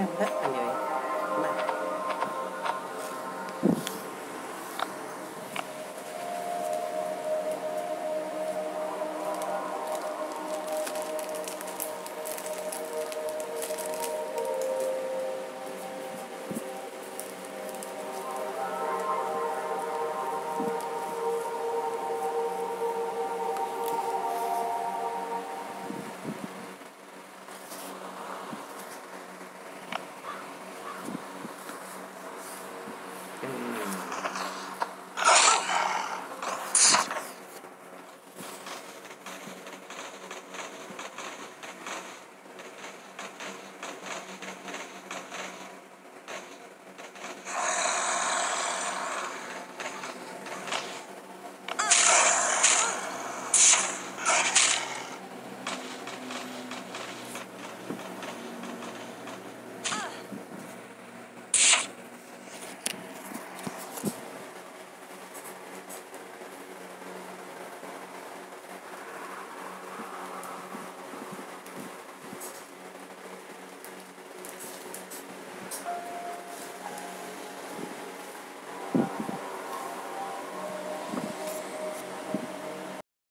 xem hết anh chị